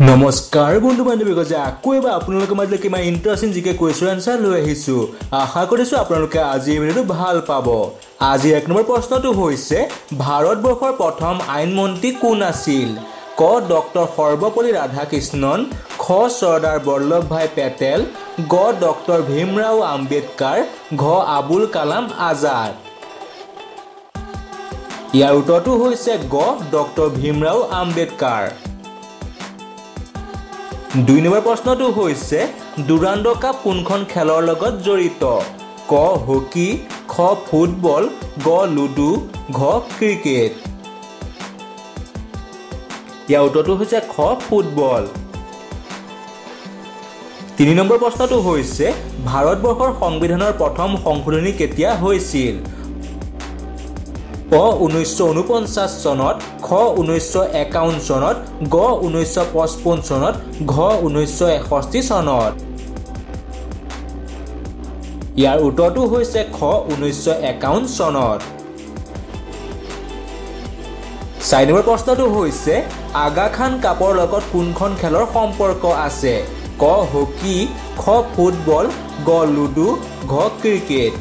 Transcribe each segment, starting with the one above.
নমস্কাৰ বন্ধু বান্ধৱী কৈছে আকৌ এবাৰ আপোনালোকৰ মাজলৈ কিমান ইণ্টাৰেষ্টিং জিকে কুৱেশ্যন এনচাৰ লৈ আহিছোঁ। আশা কৰিছোঁ আপোনালোকে আজি এই ভিডিঅ'টো ভাল পাব। আজি এক নম্বৰ প্ৰশ্নটো হৈছে ভাৰতবৰ্ষৰ প্ৰথম আইনমন্ত্ৰী কোন আছিল? ক ডক্টৰ সৰ্বপল্লী ৰাধাকৃষ্ণন খ চৰ্দাৰ বল্লভ ভাই পেটেল গ ডক্টৰ ভীমৰাও আম্বেদকাৰ ঘ আবুল কালাম আজাদ। ইয়াৰ উত্তৰটো হৈছে গ ডক্টৰ ভীমৰাও আম্বেদকাৰ। দুই নম্বৰ প্ৰশ্নটো হৈছে দুৰান্দ কাপ কোনখন খেলৰ লগত জড়িত? ক হকী খ ফুটবল গ লুডু ঘ ক্ৰিকেট। ইয়াৰ উত্তৰটো হৈছে খ ফুটবল। তিনি নম্বৰ প্ৰশ্নটো হৈছে ভাৰতবৰ্ষৰ সংবিধানৰ প্ৰথম সংশোধনী কেতিয়া হৈছিল? ঊনৈছশ ঊনপঞ্চাছ চনত খ ঊনৈছশ একাৱন্ন চনত গ ঊনৈছশ পঁচপন্ন চনত ঘ ঊনৈছশ এষষ্ঠি চনত। ইয়াৰ উত্তৰটো হৈছে খ ঊনৈছশ একাৱন্ন চনত। চাৰি নম্বৰ প্ৰশ্নটো হৈছে আগা খান কাপৰ লগত কোনখন খেলৰ সম্পৰ্ক আছে? ক হকী খ ফুটবল গ লুডু ঘ ক্ৰিকেট।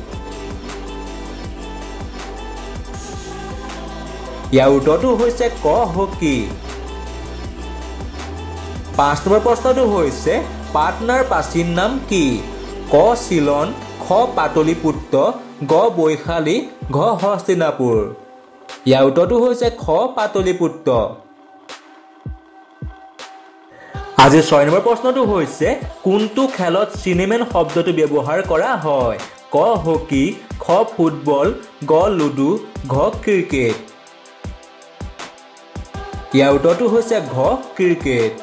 ইয়াৰ উত্তৰটো হৈছে ক হকী পাঁচ নম্বৰ প্ৰশ্নটো হৈছে পাটনাৰ প্ৰাচীন নাম কি? ক চিলন খ পাতলিপুত্ৰ গ বৈশালী ঘ হস্তিনাপুৰ। ইয়াৰ উত্তৰটো হৈছে খ পাতলিপুত্ৰ আজি ছয় নম্বৰ প্ৰশ্নটো হৈছে কোনটো খেলত চিনেমেন শব্দটো ব্যৱহাৰ কৰা হয়? ক হকী খ ফুটবল গ লুডু ঘ ক্ৰিকেট। ইয়াৰ উত্তৰটো হৈছে ঘ ক্ৰিকেট।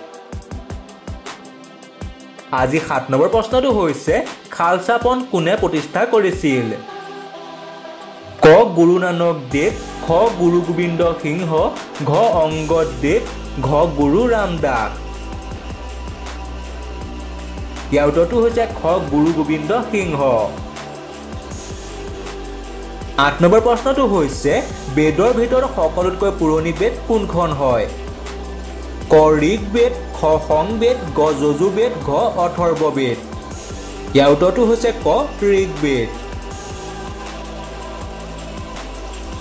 আজি সাত নম্বৰ প্ৰশ্নটো হৈছে খালচা পন কোনে প্ৰতিষ্ঠা কৰিছিল? ক গুৰু নানক দেৱ খ গুৰু গোবিন্দ সিংহ ঘ অংগদ দেৱ ঘ গুৰু ৰামদাস ইয়াৰ উত্তৰটো হৈছে খ গুৰু গোবিন্দ সিংহ। আঠ নম্বৰ প্ৰশ্নটো হৈছে বেদৰ ভিতৰত সকলোতকৈ পুৰণি বেদ কোনখন হয়? ক ঋগবেদ খ সংবেদ গ যজুবেদ ঘ অথৰ্ববেদ ইয়াৰ উত্তৰটো হৈছে ক ঋগবেদ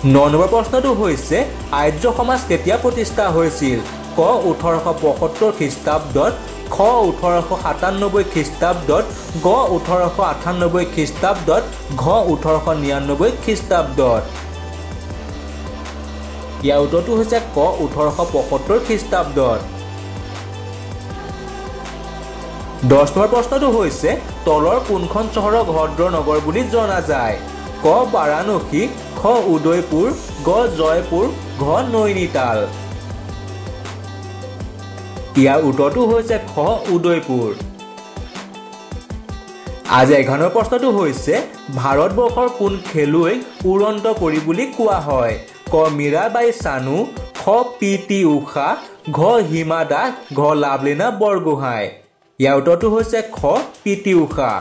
ন নম্বৰ প্ৰশ্নটো হৈছে আৰ্য সমাজ কেতিয়া প্ৰতিষ্ঠা হৈছিল? ক ওঠৰশ পঁসত্তৰ খ্ৰীষ্টাব্দত খ ওঠৰশ সাতান্নব্বৈ খ্ৰীষ্টাব্দত গ ওঠৰশ আঠান্নব্বৈ খ্ৰীষ্টাব্দত ঘ ওঠৰশ নিৰান্নব্বৈ খ্ৰীষ্টাব্দত। ইয়াৰ উত্তৰটো হৈছে ক ওঠৰশ পঁসত্তৰ খ্ৰীষ্টাব্দত। দহ নম্বৰ প্ৰশ্নটো হৈছে তলৰ কোনখন চহৰক ভদ্ৰ নগৰ বুলি জনা যায়? ক বাৰাণসী খ উদয়পুৰ গ জয়পুৰ ঘ নৈনিতাল ইয়াৰ উত্তৰটো হৈছে খ উদয়পুৰ। আজি এঘাৰ প্ৰশ্নটো হৈছে ভাৰতবৰ্ষৰ কোন খেলুৱৈক উৰন্ত কৰি বুলি কোৱা হয়? ক মীৰাবাই চানু খ পি টি উষা ঘ হিমা দাস ঘ লাভলীনা বৰগোহাঁই। ইয়াৰ উত্তৰটো হৈছে খ পি টি উষা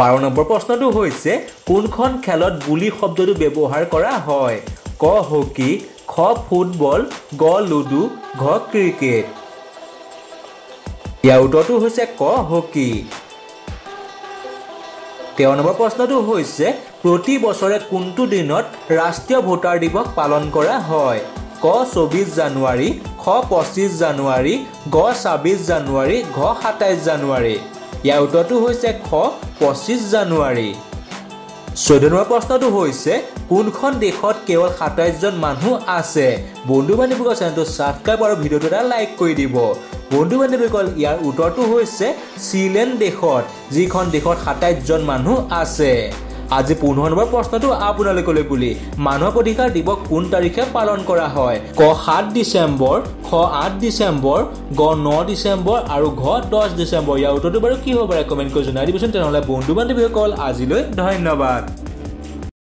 বাৰ নম্বৰ প্ৰশ্নটো হৈছে কোনখন খেলত গুলী শব্দটো ব্যৱহাৰ কৰা হয়? ক হকী খ ফুটবল গ লুডু ঘ ক্ৰিকেট। ইয়াৰ উত্তৰটো হৈছে ক হকী। তেৰ নম্বৰ প্ৰশ্নটো হৈছে প্ৰতি বছৰে কোনটো দিনত ৰাষ্ট্ৰীয় ভোটাৰ দিৱস পালন কৰা হয়? ক চৌবিছ জানুৱাৰী খ পঁচিছ জানুৱাৰী গ ছাব্বিছ জানুৱাৰী ঘ সাতাইছ জানুৱাৰী। ইয়াৰ উত্তৰটো হৈছে খ পঁচিছ জানুৱাৰী। চৈধ্য নম্বৰ প্ৰশ্নটো হৈছে কোনখন দেশত কেৱল সাতাইছজন মানুহ আছে? বন্ধু বান্ধৱীসকল চেনেলটো ছাবস্ক্ৰাইব আৰু ভিডিঅ'টো এটা লাইক কৰি দিব। বন্ধু বান্ধৱীসকল ইয়াৰ উত্তৰটো হৈছে চিলেণ্ড দেশত যিখন দেশত সাতাইছজন মানুহ আছে। আজি পোন্ধৰ নম্বৰ প্ৰশ্নটো আপোনালোকলৈ বুলি। মানৱ অধিকাৰ দিৱস কোন তাৰিখে পালন কৰা হয়? ক সাত ডিচেম্বৰ খ আঠ ডিচেম্বৰ গ ন ডিচেম্বৰ আৰু ঘ দহ ডিচেম্বৰ। ইয়াৰ উত্তৰটো বাৰু কি হ'ব পাৰে কমেণ্ট কৰি জনাই দিবচোন। তেনেহ'লে বন্ধু বান্ধৱীসকল আজিলৈ ধন্যবাদ।